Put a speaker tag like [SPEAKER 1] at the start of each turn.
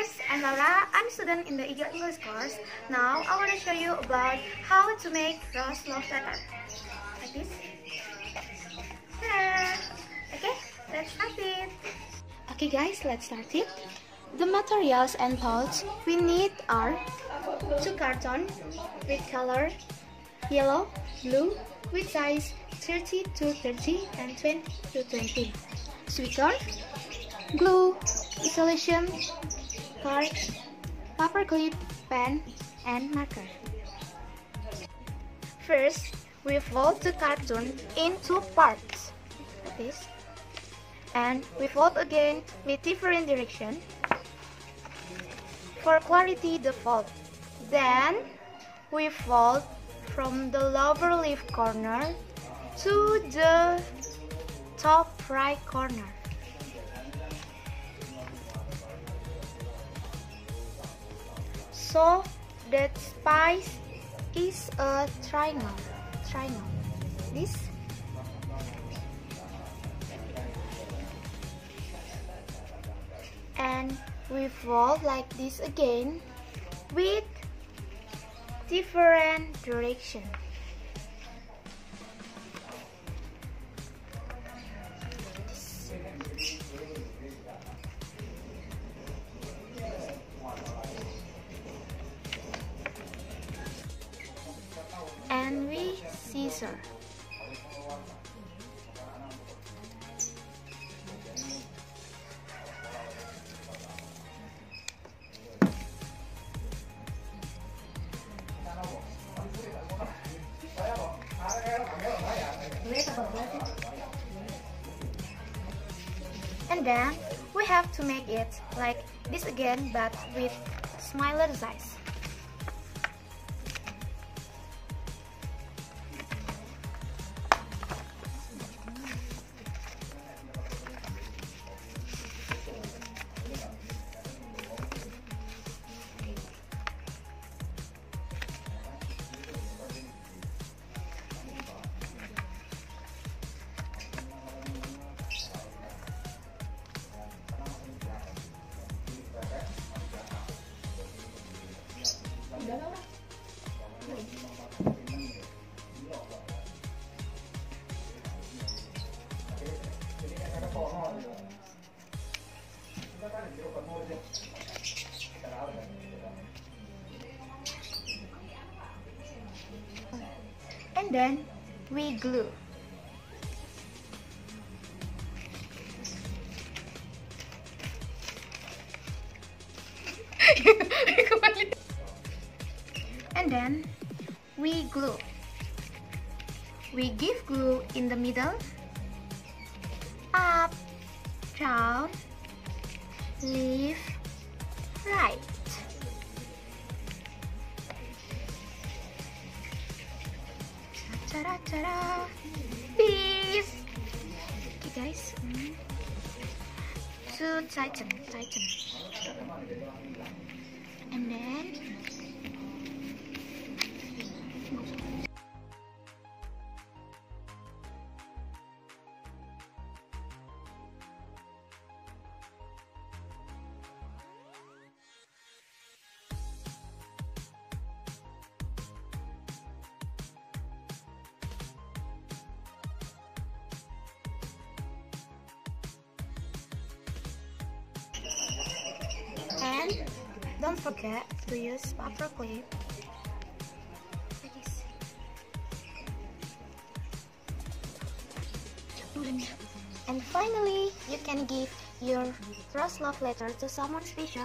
[SPEAKER 1] guys, I'm Laura. I'm a student in the Eagle English course. Now I want to show you about how to make rose love letter. Like this. Okay, let's start it. Okay guys, let's start it. The materials and tools we need are two carton with color yellow, blue with size 30 to 30 and 20 to 20. Sweeter, glue, isolation, card, paper clip, pen, and marker. First, we fold the cartoon in two parts, like this, and we fold again with different direction. For clarity, the fold. Then, we fold from the lower left corner to the top right corner. So that spice is a triangle. Triangle. This. And we fold like this again with different direction. Scissor. And then we have to make it like this again but with smaller size. Then we glue. and then we glue. We give glue in the middle, up, down, left, To tighten, tighten. And don't forget to use paper clip. And finally, you can give your trust love letter to someone special.